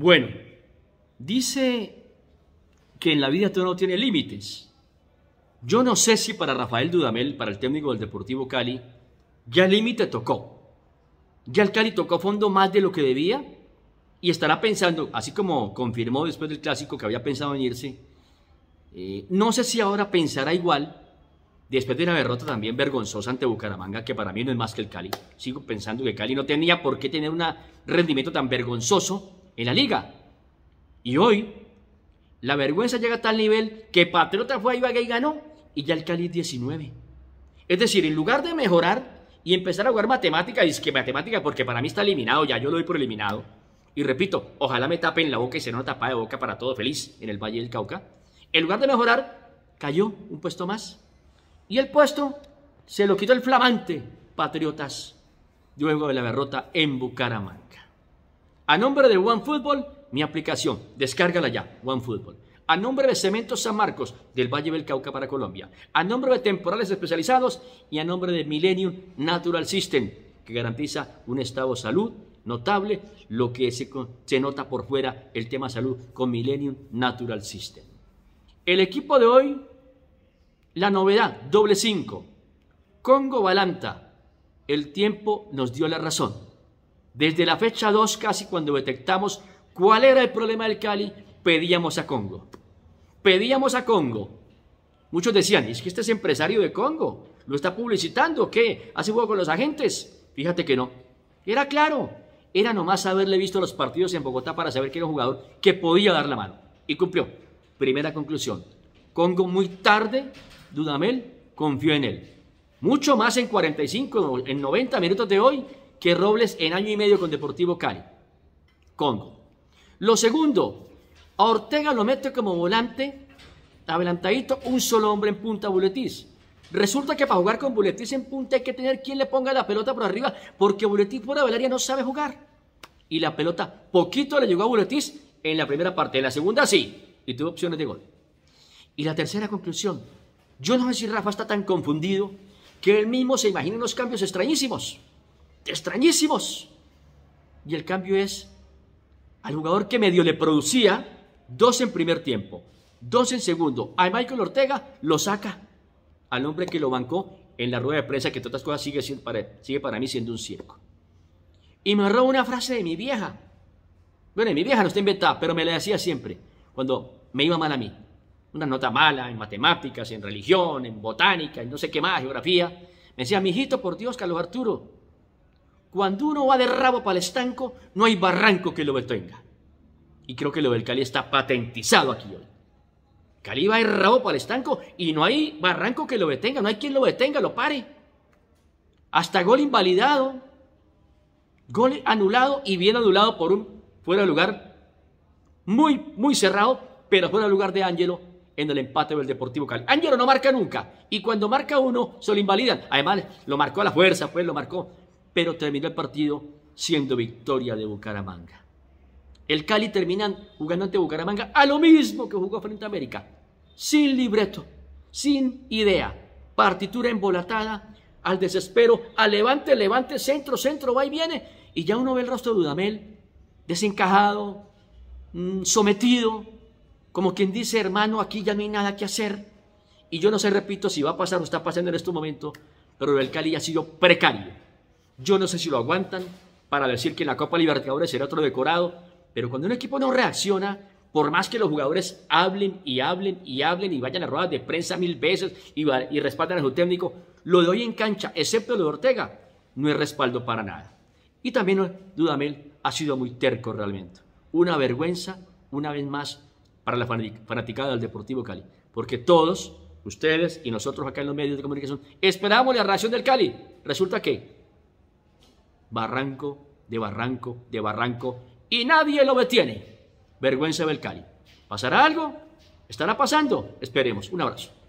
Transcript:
Bueno, dice que en la vida todo no tiene límites. Yo no sé si para Rafael Dudamel, para el técnico del Deportivo Cali, ya el límite tocó. Ya el Cali tocó fondo más de lo que debía y estará pensando, así como confirmó después del clásico que había pensado en irse, eh, no sé si ahora pensará igual después de una derrota también vergonzosa ante Bucaramanga, que para mí no es más que el Cali. Sigo pensando que Cali no tenía por qué tener un rendimiento tan vergonzoso en la liga. Y hoy, la vergüenza llega a tal nivel que Patriota fue a Ibagué y ganó, y ya el Cali es 19. Es decir, en lugar de mejorar y empezar a jugar matemática, es que matemática porque para mí está eliminado, ya yo lo doy por eliminado. Y repito, ojalá me tapen la boca y se no tapa de boca para todo feliz en el Valle del Cauca. En lugar de mejorar, cayó un puesto más. Y el puesto se lo quitó el flamante Patriotas luego de la derrota en Bucaramanga. A nombre de OneFootball, mi aplicación, descárgala ya, OneFootball. A nombre de Cementos San Marcos, del Valle del Cauca para Colombia. A nombre de Temporales Especializados y a nombre de Millennium Natural System, que garantiza un estado de salud notable, lo que se, se nota por fuera el tema salud con Millennium Natural System. El equipo de hoy, la novedad, doble 5. Congo Balanta. El tiempo nos dio la razón. Desde la fecha 2, casi cuando detectamos cuál era el problema del Cali, pedíamos a Congo. Pedíamos a Congo. Muchos decían, es que este es empresario de Congo, lo está publicitando, ¿qué? ¿Hace juego con los agentes? Fíjate que no. Era claro, era nomás haberle visto los partidos en Bogotá para saber que era un jugador que podía dar la mano. Y cumplió. Primera conclusión. Congo muy tarde, Dudamel confió en él. Mucho más en 45, en 90 minutos de hoy que Robles en año y medio con Deportivo Cali. Congo. Lo segundo, a Ortega lo mete como volante, adelantadito, un solo hombre en punta Buletis. Resulta que para jugar con Buletis en punta hay que tener quien le ponga la pelota por arriba, porque Buletis por Belaria no sabe jugar. Y la pelota poquito le llegó a Buletis en la primera parte, en la segunda sí, y tuvo opciones de gol. Y la tercera conclusión, yo no sé si Rafa está tan confundido que él mismo se imagina unos cambios extrañísimos, extrañísimos. Y el cambio es al jugador que medio le producía dos en primer tiempo, dos en segundo, a Michael Ortega lo saca al hombre que lo bancó en la rueda de prensa, que todas cosas sigue, para, sigue para mí siendo un circo. Y me roba una frase de mi vieja. Bueno, mi vieja no está inventada, pero me la decía siempre, cuando me iba mal a mí. Una nota mala en matemáticas, en religión, en botánica, en no sé qué más, geografía. Me decía, mijito, por Dios, Carlos Arturo, cuando uno va de rabo para el estanco, no hay barranco que lo detenga. Y creo que lo del Cali está patentizado aquí hoy. Cali va de rabo para el estanco y no hay barranco que lo detenga, no hay quien lo detenga, lo pare. Hasta gol invalidado, gol anulado y bien anulado por un fuera de lugar muy, muy cerrado, pero fuera de lugar de Ángelo en el empate del Deportivo Cali. Ángelo no marca nunca y cuando marca uno se lo invalidan. Además, lo marcó a la fuerza, pues lo marcó, pero terminó el partido siendo victoria de Bucaramanga. El Cali termina jugando ante Bucaramanga a lo mismo que jugó frente a América. Sin libreto, sin idea. Partitura embolatada, al desespero, al levante, levante, centro, centro, va y viene. Y ya uno ve el rostro de Dudamel, desencajado, mm, sometido, como quien dice, hermano, aquí ya no hay nada que hacer. Y yo no sé, repito, si va a pasar o está pasando en este momento, pero el Cali ha sido precario. Yo no sé si lo aguantan para decir que en la Copa Libertadores será otro decorado, pero cuando un equipo no reacciona, por más que los jugadores hablen y hablen y hablen y vayan a ruedas de prensa mil veces y, y respaldan a su técnico, lo de hoy en cancha, excepto lo de Ortega, no es respaldo para nada. Y también Dudamel ha sido muy terco realmente. Una vergüenza, una vez más, para la fanaticada del Deportivo Cali. Porque todos, ustedes y nosotros acá en los medios de comunicación, esperamos la reacción del Cali. Resulta que barranco de barranco de barranco y nadie lo detiene. Vergüenza del Cali. ¿Pasará algo? ¿Estará pasando? Esperemos. Un abrazo.